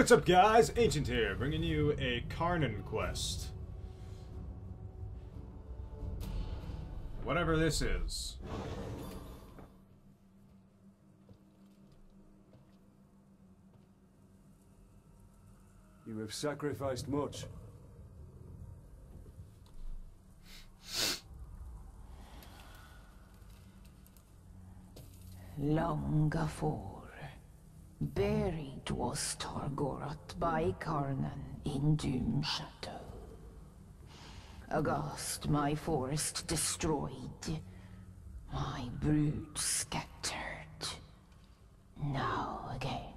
what's up guys? Ancient here, bringing you a Carnan quest. Whatever this is. You have sacrificed much. Long afore, buried was Tar Goroth by Carnan in Doom Shadow. Aghast my forest destroyed, my brood scattered. Now again,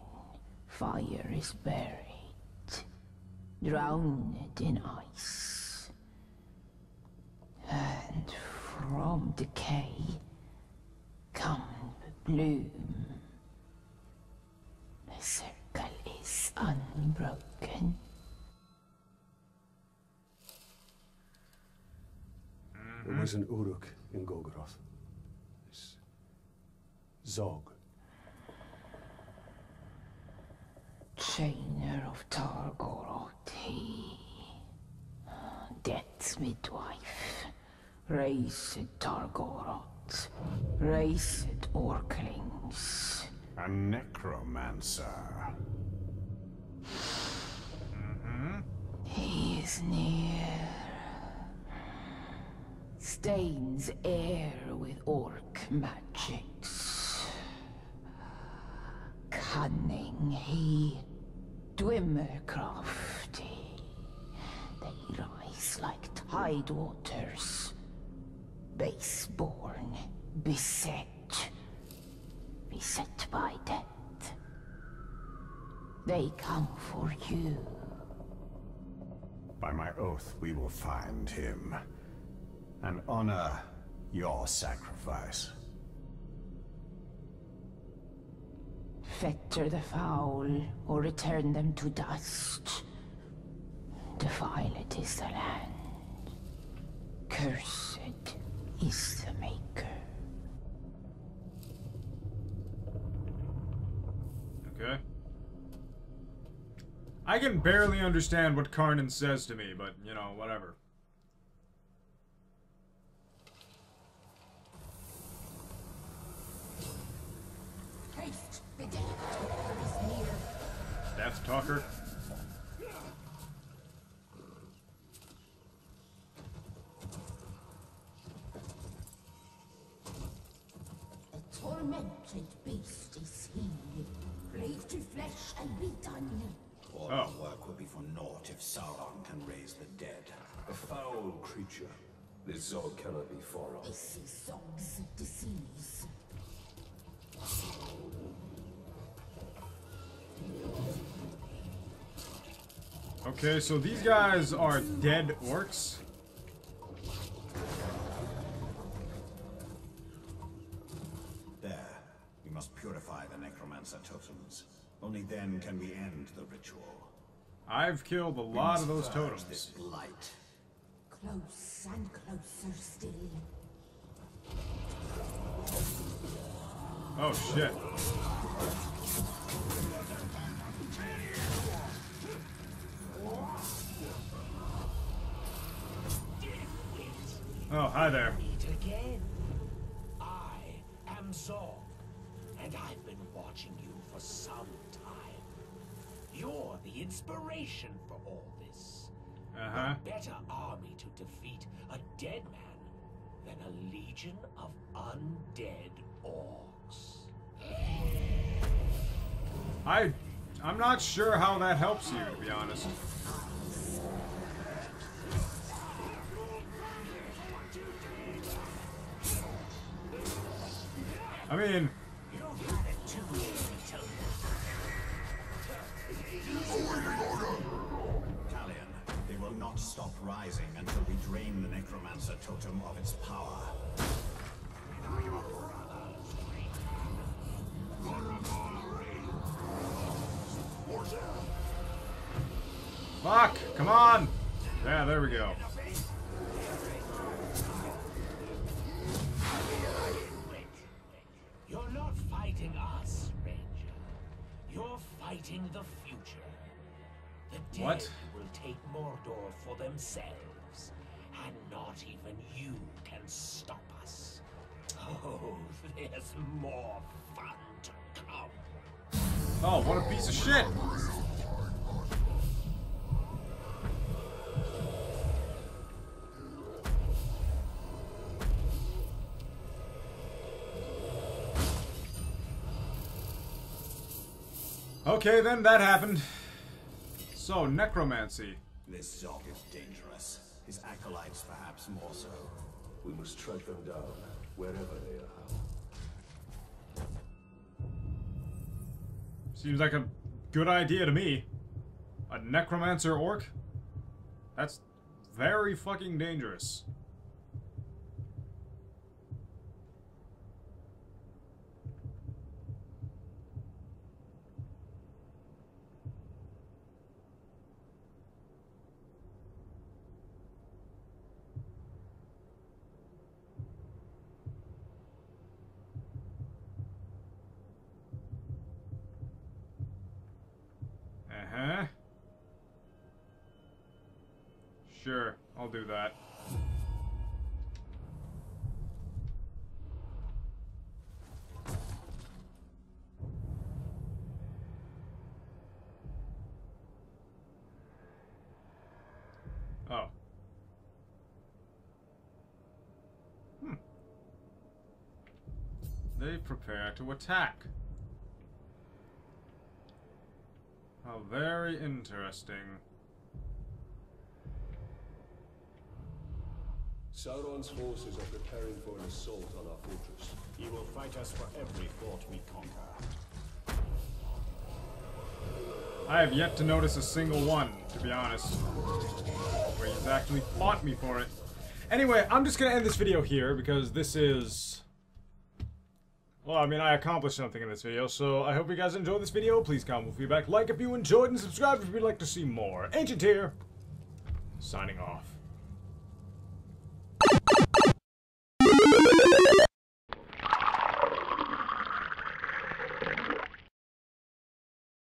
fire is buried, drowned in ice. And from decay come bloom. The circle is unbroken. Mm-hmm. There was an Uruk in Gorgoroth. This Zog. Chainer of Tar Goroth, he. Death's midwife. Raised Tar Goroth. Raised Orklings. A necromancer. Mm-hmm. He is near. Stains air with orc magics. Cunning he, Dwimmer crafty. They rise like tide waters. Baseborn, beset by death. They come for you. By my oath, we will find him. And honor your sacrifice. Fetter the foul, or return them to dust. Defiled is the land. Cursed is the Maker. Okay. I can barely understand what Carnan says to me, but, you know, whatever. Haste, death Talker. A tormented beast is he. Brave to flesh and be done. All Oh. our work will be for naught if Sauron can raise the dead. A foul creature. This Zog cannot be far off. This is Zog's disease. Okay, so these guys are dead orcs. There, we must purify the necromancer totems. Only then can we end the ritual. I've killed a lot of those totems. This blight. Close and closer still. Oh shit. Oh, hi there. Meet again. I am Zog, and I've been watching you for some time. You're the inspiration for all this. Uh-huh. A better army to defeat a dead man than a legion of undead orcs. I I'm not sure how that helps you, to be honest. I mean, stop rising until we drain the necromancer totem of its power. fuck, come on. Yeah, there we go. You're not fighting us, Ranger. You're fighting the future. The dead What? will take Mordor for themselves, and not even you can stop us. Oh, there's more fun to come. Oh, what a piece of shit! Okay, then that happened. So, necromancy. This Zog is dangerous. His acolytes perhaps more so. We must track them down, wherever they are. Seems like a good idea to me. A necromancer orc? That's very fucking dangerous. Uh-huh. Sure, I'll do that. Oh. Hmm. They prepare to attack. How very interesting. Sauron's forces are preparing for an assault on our fortress. He will fight us for every fort we conquer. I have yet to notice a single one, to be honest, where he's actually fought me for it. Anyway, I'm just gonna end this video here because this is... Well, I mean, I accomplished something in this video, so I hope you guys enjoyed this video. Please comment with feedback, like if you enjoyed, and subscribe if you'd like to see more. Ancient here, signing off.